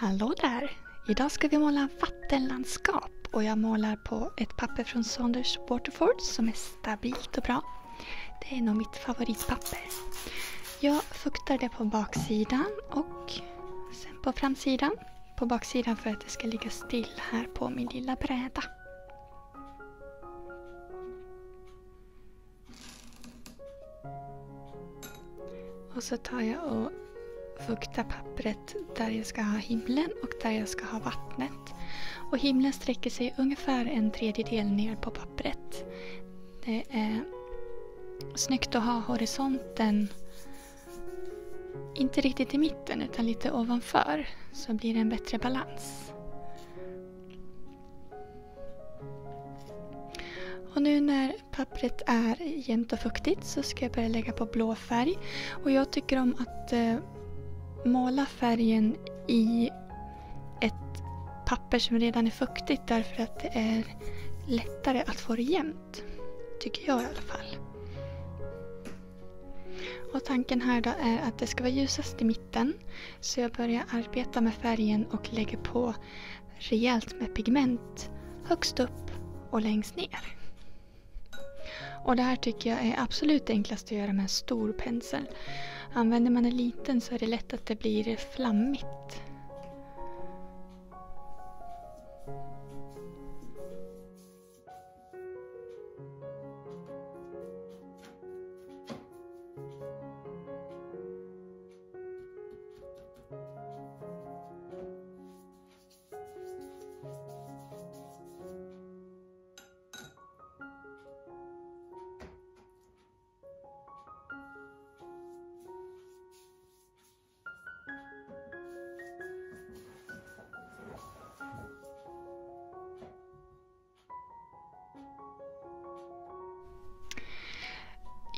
Hallå där! Idag ska vi måla vattenlandskap och jag målar på ett papper från Saunders Waterford som är stabilt och bra. Det är nog mitt favoritpapper. Jag fuktar det på baksidan och sen på framsidan. På baksidan för att det ska ligga still här på min lilla bräda. Och så tar jag och fukta pappret där jag ska ha himlen och där jag ska ha vattnet. Och himlen sträcker sig ungefär en tredjedel ner på pappret. Det är snyggt att ha horisonten inte riktigt i mitten utan lite ovanför så blir det en bättre balans. Och nu när pappret är jämnt och fuktigt så ska jag börja lägga på blå färg. Och jag tycker om att eh, måla färgen i ett papper som redan är fuktigt därför att det är lättare att få det jämnt. Tycker jag i alla fall. Och tanken här då är att det ska vara ljusast i mitten. Så jag börjar arbeta med färgen och lägger på rejält med pigment högst upp och längst ner. Och det här tycker jag är absolut enklast att göra med en stor pensel. Använder man en liten så är det lätt att det blir flammigt.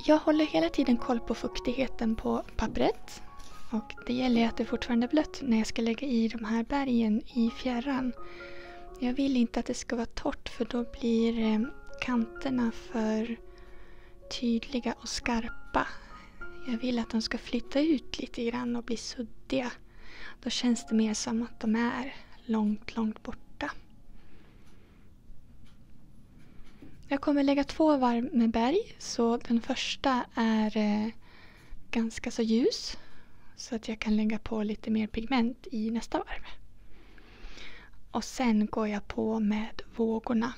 Jag håller hela tiden koll på fuktigheten på pappret. Och det gäller att det fortfarande är blött när jag ska lägga i de här bergen i fjärran. Jag vill inte att det ska vara torrt för då blir eh, kanterna för tydliga och skarpa. Jag vill att de ska flytta ut lite grann och bli suddiga. Då känns det mer som att de är långt, långt bort. Jag kommer lägga två varv med berg. Så den första är eh, ganska så ljus. Så att jag kan lägga på lite mer pigment i nästa varv. Och sen går jag på med vågorna.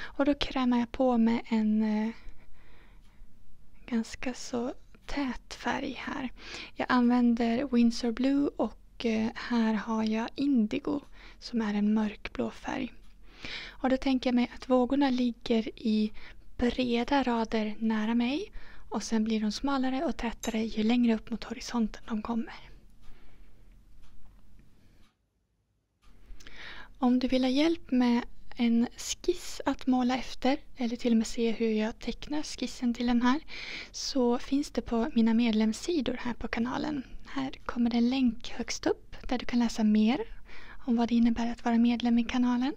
Och då krämar jag på med en eh, ganska så tät färg här. Jag använder Windsor Blue och eh, här har jag Indigo som är en mörkblå färg. Och då tänker jag mig att vågorna ligger i breda rader nära mig och sen blir de smalare och tätare ju längre upp mot horisonten de kommer. Om du vill ha hjälp med en skiss att måla efter eller till och med se hur jag tecknar skissen till den här så finns det på mina medlemssidor här på kanalen. Här kommer det en länk högst upp där du kan läsa mer om vad det innebär att vara medlem i kanalen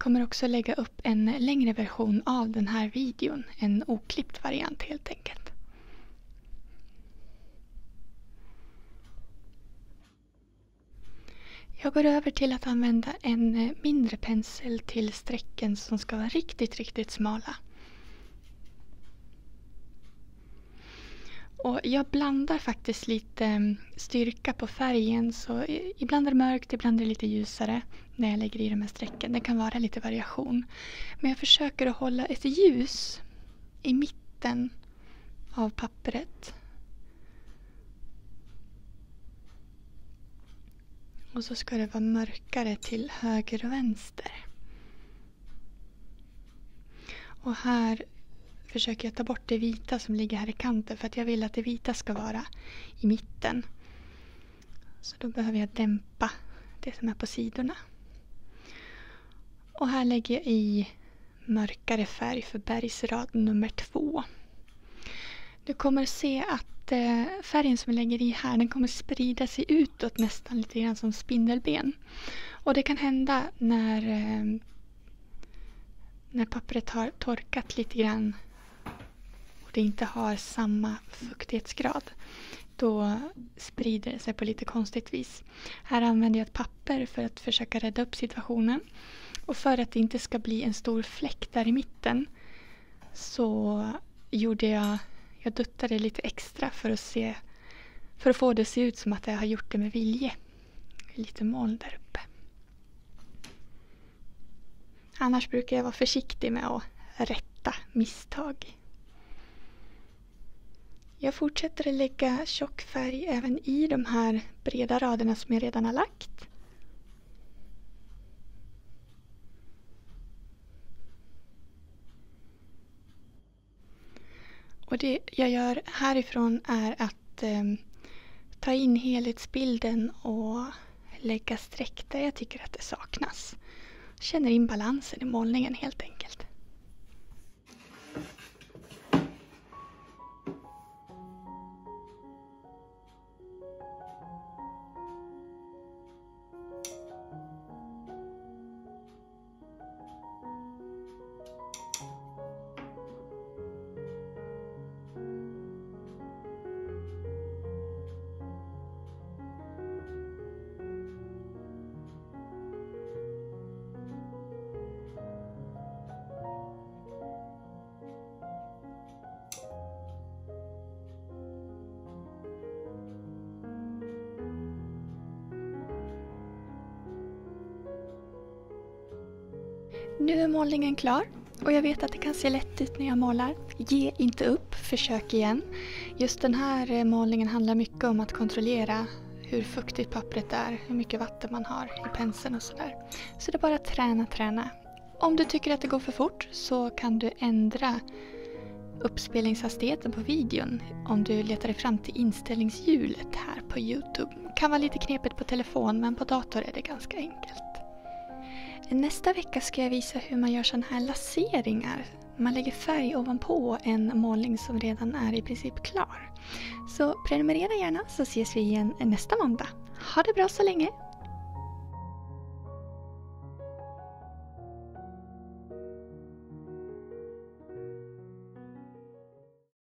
kommer också lägga upp en längre version av den här videon. En oklippt variant helt enkelt. Jag går över till att använda en eh, mindre pensel till strecken som ska vara riktigt, riktigt smala. Och jag blandar faktiskt lite mm, styrka på färgen. Så ibland är det mörkt, ibland är det lite ljusare när jag lägger i de här strecken. Det kan vara lite variation. Men jag försöker att hålla ett ljus i mitten av pappret. Och så ska det vara mörkare till höger och vänster. Och här försöker jag ta bort det vita som ligger här i kanten för att jag vill att det vita ska vara i mitten. Så då behöver jag dämpa det som är på sidorna. Och här lägger jag i mörkare färg för bergsrad nummer två. Du kommer se att eh, färgen som jag lägger i här den kommer sprida sig utåt nästan lite grann som spindelben. Och det kan hända när, eh, när pappret har torkat lite grann och det inte har samma fuktighetsgrad. då sprider det sig på lite konstigt vis. Här använder jag ett papper för att försöka rädda upp situationen. Och för att det inte ska bli en stor fläck där i mitten så gjorde jag, jag duttade lite extra för att se för att få det att se ut som att jag har gjort det med vilje. Lite moln där uppe. Annars brukar jag vara försiktig med att rätta misstag. Jag fortsätter att lägga tjock färg även i de här breda raderna som jag redan har lagt. Och det jag gör härifrån är att eh, ta in helhetsbilden och lägga streck där jag tycker att det saknas. Känner in balansen i målningen helt enkelt. Nu är målningen klar och jag vet att det kan se lätt ut när jag målar. Ge inte upp, försök igen. Just den här eh, målningen handlar mycket om att kontrollera hur fuktigt pappret är, hur mycket vatten man har i penseln och sådär. Så det är bara att träna, träna. Om du tycker att det går för fort så kan du ändra uppspelningshastigheten på videon om du letar dig fram till inställningshjulet här på Youtube. Det kan vara lite knepigt på telefon men på dator är det ganska enkelt. Nästa vecka ska jag visa hur man gör sådana här laseringar. Man lägger färg ovanpå en målning som redan är i princip klar. Så prenumerera gärna så ses vi igen nästa måndag. Ha det bra så länge!